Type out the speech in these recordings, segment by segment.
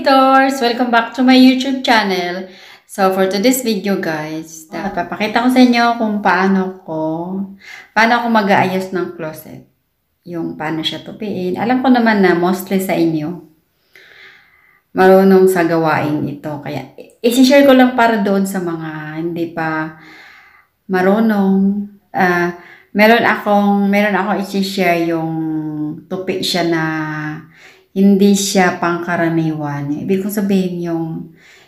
creators! Welcome back to my YouTube channel. So, for today's video guys, oh. papakita ko sa inyo kung paano ko, paano ako mag-aayos ng closet. Yung paano siya tupiin. Alam ko naman na mostly sa inyo, marunong sa gawain ito. Kaya, isi-share ko lang para doon sa mga hindi pa marunong. Uh, meron akong, meron akong isi-share yung tupi siya na hindi siya pangkaraniwan. Ibig kong sabihin yung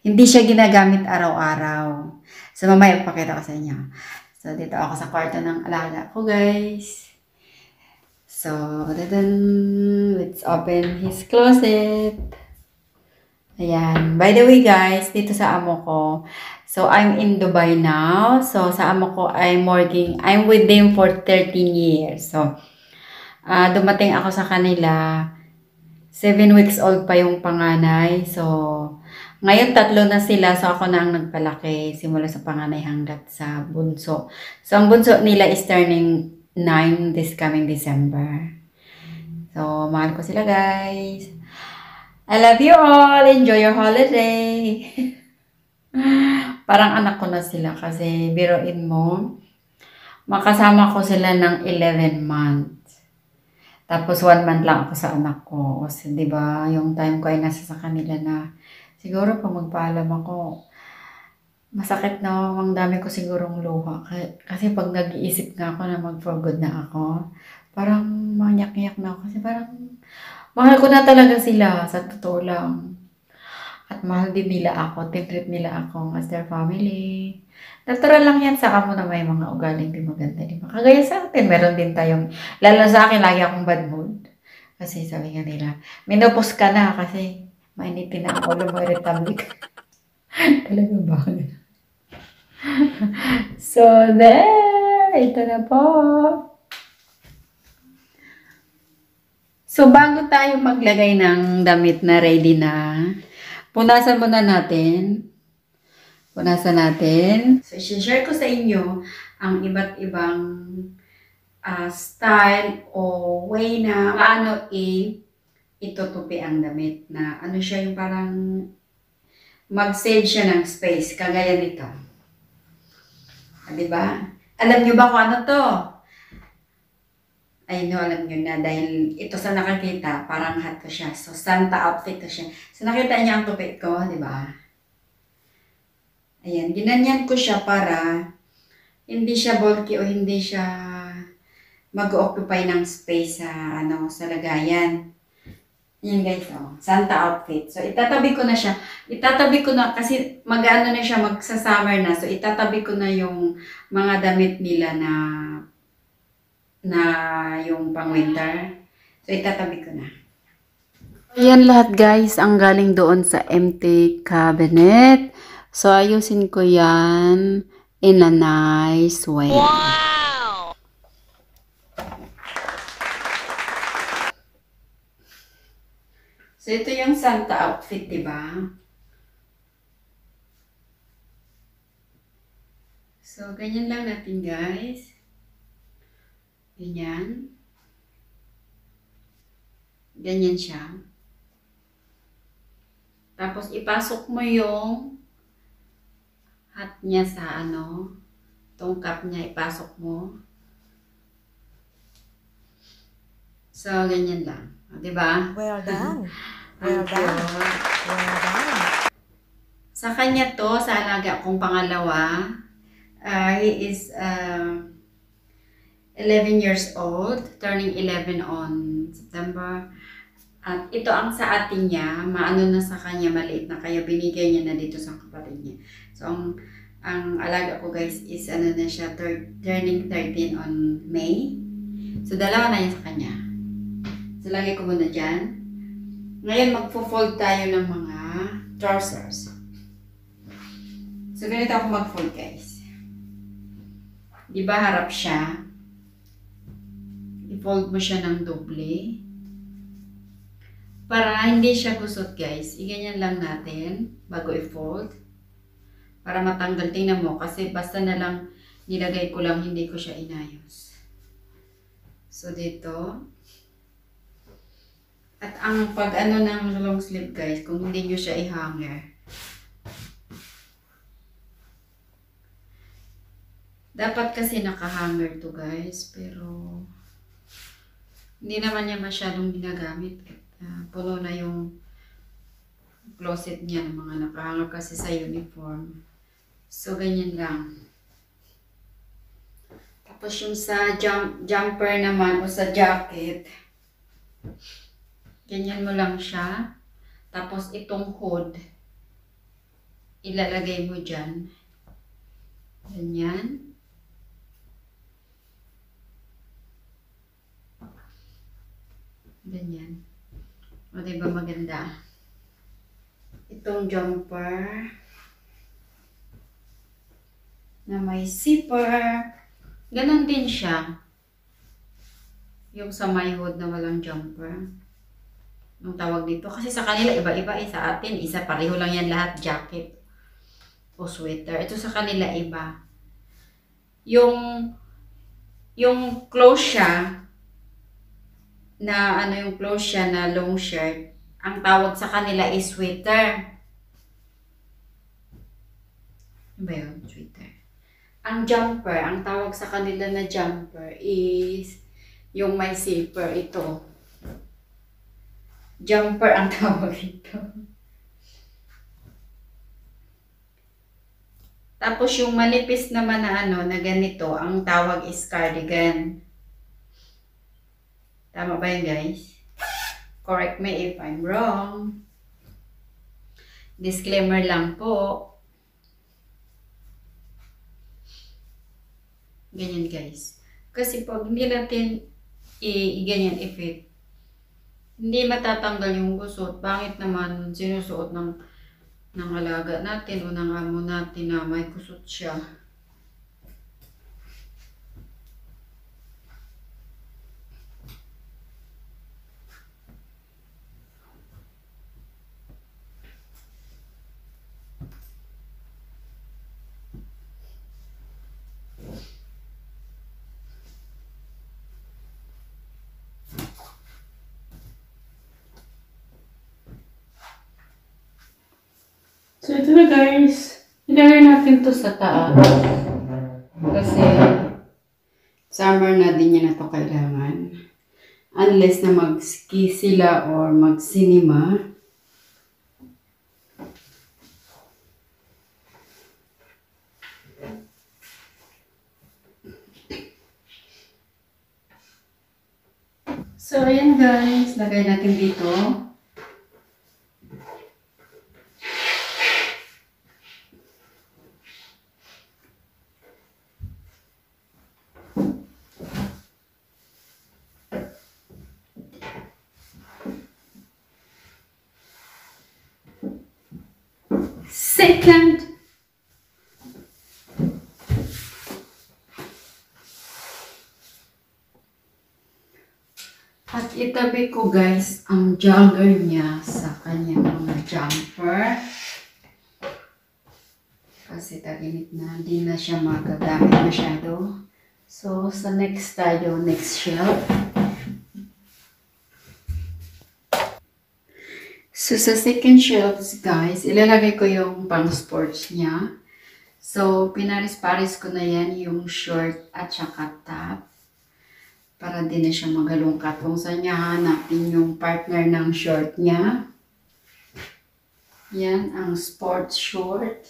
hindi siya ginagamit araw-araw. So, mamaya ipakita ko sa inyo. So, dito ako sa kwarto ng alaga ko, guys. So, dadan, let's open his closet. Ayan. By the way, guys, dito sa amo ko, so, I'm in Dubai now. So, sa amo ko, I'm working, I'm with them for 13 years. So, uh, dumating ako sa kanila, 7 weeks old pa yung panganay. So, ngayon tatlo na sila. So, ako na ang nagpalaki simula sa panganay hanggat sa bunso. So, ang bunso nila is turning 9 this coming December. So, mahal ko sila guys. I love you all. Enjoy your holiday. Parang anak ko na sila kasi biroin mo, makasama ko sila ng 11 months. Tapos one month lang ako sa anak ko. Kasi di ba yung time ko ay nasa sa kanila na siguro pag magpaalam ako, masakit na ang dami ko sigurong luha. Kasi pag nag-iisip nga ako na mag-for good na ako, parang manyak-yak na ako. Kasi parang mahal ko na talaga sila sa totoo lang. At mahal din nila ako, tinreat nila ako as their family. Natural lang yan sa amo na may mga ugaling di maganda. Di ba? Kagaya sa atin, meron din tayong, lalo sa akin, lagi akong bad mood. Kasi sabi nga nila, minupos ka na kasi mainitin na irritable ka. Talaga ba? so, there! Ito na po. So, bago tayo maglagay ng damit na ready na, punasan muna natin punasan natin. So, share ko sa inyo ang iba't ibang uh, style o way na paano i itutupi ang damit na ano siya yung parang mag-save siya ng space kagaya nito. Ah, di ba? Alam niyo ba kung ano to? Ay, no, alam niyo na dahil ito sa nakakita, parang hat ko siya. So, Santa outfit to siya. So, nakita niya ang tupit ko, di ba? Ayan, ginanyan ko siya para hindi siya bulky o hindi siya mag-occupy ng space sa ano sa lagayan. Yan guys, oh. Santa outfit. So, itatabi ko na siya. Itatabi ko na, kasi mag-ano na siya, magsa-summer na. So, itatabi ko na yung mga damit nila na na yung pang-winter. So, itatabi ko na. Yan lahat guys, ang galing doon sa empty cabinet. So, ayusin ko yan in a nice way. Wow! So, ito yung Santa outfit, di ba? So, ganyan lang natin, guys. Ganyan. Ganyan siya. Tapos, ipasok mo yung hat niya sa ano, tungkap niya, ipasok mo. So, ganyan lang. O, diba? Well done. well done. Well done. Sa kanya to, sa alaga kong pangalawa, uh, he is uh, 11 years old, turning 11 on September. At ito ang sa atin niya, maano na sa kanya, maliit na, kaya binigay niya na dito sa kapatid niya. So, ang, ang alaga ko guys is ano na siya, third, turning 13 on May. So, dalawa na yan sa kanya. So, lagay ko muna dyan. Ngayon, magfo-fold tayo ng mga trousers. So, ganito ako mag-fold guys. Di ba harap siya? I-fold mo siya ng doble. Para hindi siya gusot guys, iganyan lang natin bago i-fold. Para matanggal. Tingnan mo kasi basta na lang nilagay ko lang, hindi ko siya inayos. So dito, At ang pag ano ng long sleeve guys, kung hindi nyo siya i-hanger, dapat kasi naka-hanger to guys, pero hindi naman niya masyadong ginagamit. Uh, puno na yung closet niya ng mga nakahanger kasi sa uniform. So, ganyan lang. Tapos yung sa jump, jumper naman o sa jacket, ganyan mo lang siya. Tapos itong hood, ilalagay mo dyan. Ganyan. Ganyan. O, diba maganda? Itong jumper na may zipper. Ganon din siya. Yung sa my hood na walang jumper. Ang tawag dito. Kasi sa kanila, iba-iba eh. Sa atin, isa pareho lang yan lahat. Jacket o sweater. Ito sa kanila, iba. Yung yung clothes siya, na ano yung clothes siya na long shirt, ang tawag sa kanila is sweater. Ano ba yun? Sweater. Ang jumper, ang tawag sa kanila na jumper is yung may zipper. Ito. Jumper ang tawag ito. Tapos yung manipis naman na ano, na ganito, ang tawag is cardigan. Tama ba yun guys? Correct me if I'm wrong. Disclaimer lang po. Ganyan guys. Kasi pag hindi natin i-ganyan i-fit, hindi matatanggal yung gusot. Pangit naman sinusuot ng ng alaga natin o ng amo natin na may kusot siya. Ito na guys. Ilagay natin to sa taas. Kasi, summer na din niya na to kailangan. Unless na mag-ski sila or mag-cinema. So, ayan guys. Lagay natin dito. Second. At itabi ko guys ang jogger niya sa kanyang mga jumper. Kasi taginit na, hindi na siya magagamit masyado. So, sa next tayo, next shelf. So, sa second shelves, guys, ilalagay ko yung pang sports niya. So, pinaris-paris ko na yan yung short at saka top. Para din na siya magalungkat kung saan niya hanapin yung partner ng short niya. Yan, ang sports short.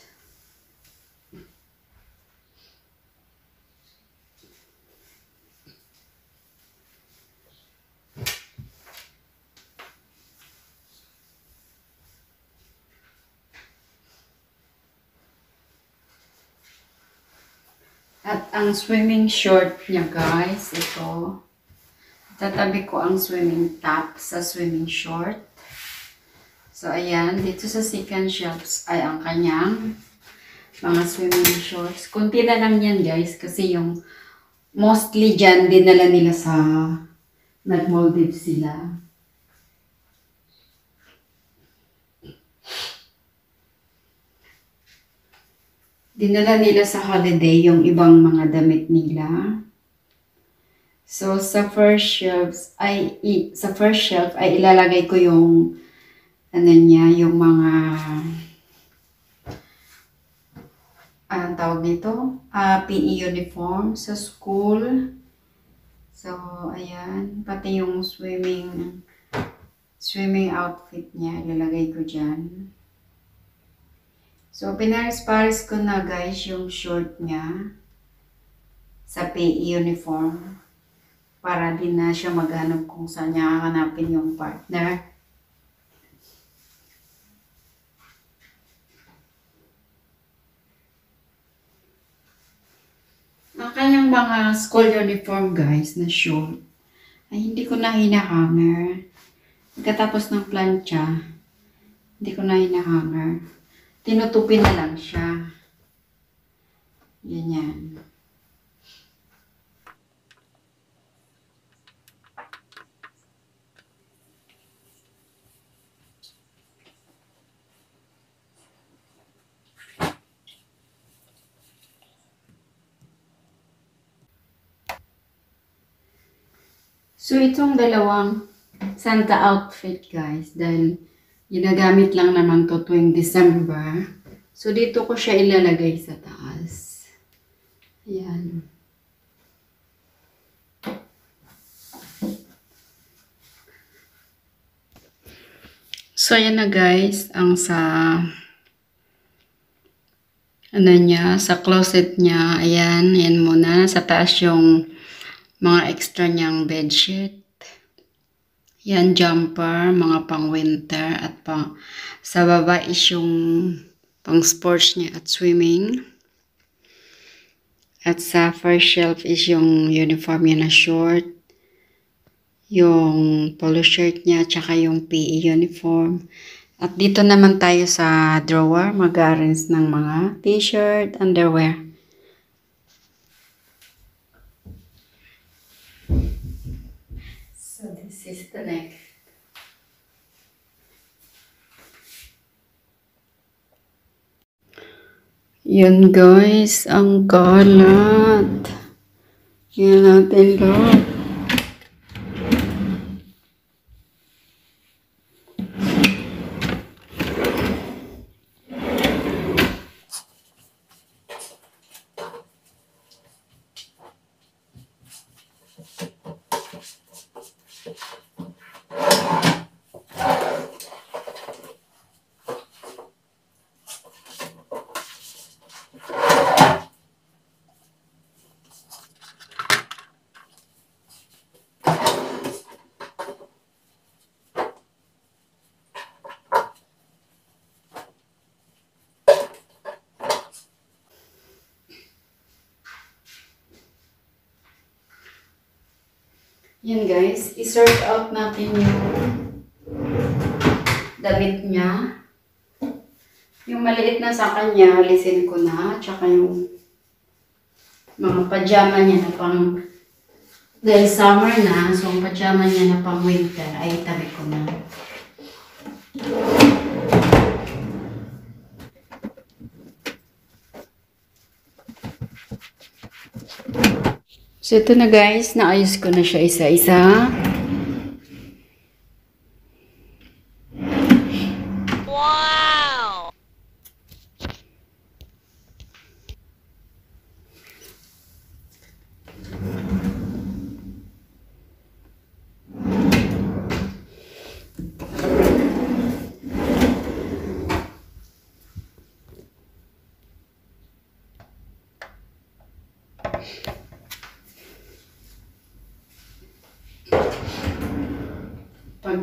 At ang swimming short niya guys, ito. Tatabi ko ang swimming top sa swimming short. So ayan, dito sa second shelves ay ang kanyang mga swimming shorts. Kunti na lang yan guys kasi yung mostly dyan dinala nila sa nag-Maldives sila. Dinala nila sa holiday yung ibang mga damit nila. So, sa first shelves, ay, sa first shelf, ay ilalagay ko yung, ano niya, yung mga, anong tawag nito? Ah, PE uniform sa school. So, ayan. Pati yung swimming, swimming outfit niya, ilalagay ko dyan. So, pinaris-paris ko na guys yung short niya sa PE uniform para din na siya maghanap kung saan niya hahanapin yung partner. Ang kanyang mga school uniform guys na short ay hindi ko na hinahanger. Pagkatapos ng plancha, hindi ko na hinahanger. Tinutupin na lang siya. Ganyan. So, itong dalawang Santa outfit, guys, dahil ginagamit lang naman to tuwing December. So, dito ko siya ilalagay sa taas. Ayan. So, ayan na guys, ang sa ano niya, sa closet niya, ayan, ayan muna, sa taas yung mga extra niyang bedsheet. Yan, jumper, mga pang winter at pang, sa baba is yung pang sports niya at swimming. At sa first shelf is yung uniform niya na short. Yung polo shirt niya, tsaka yung PE uniform. At dito naman tayo sa drawer, mag-arrange ng mga t-shirt, underwear. Is the neck. Yun guys, ang kalat. Yan natin lahat. Yan guys, i-sort out natin yung damit niya. Yung maliit na sa kanya, alisin ko na. Tsaka yung mga pajama niya na pang dahil summer na, so ang pajama niya na pang winter ay tabi ko na. So ito na guys, naayos ko na siya isa-isa. Wow!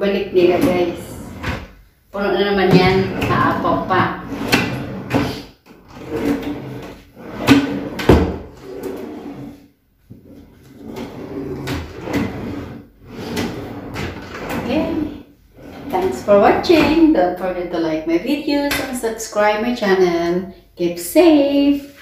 Pagbalik nila guys, puno na naman yan, naapaw pa. Thanks for watching. Don't forget to like my videos and subscribe my channel. Keep safe.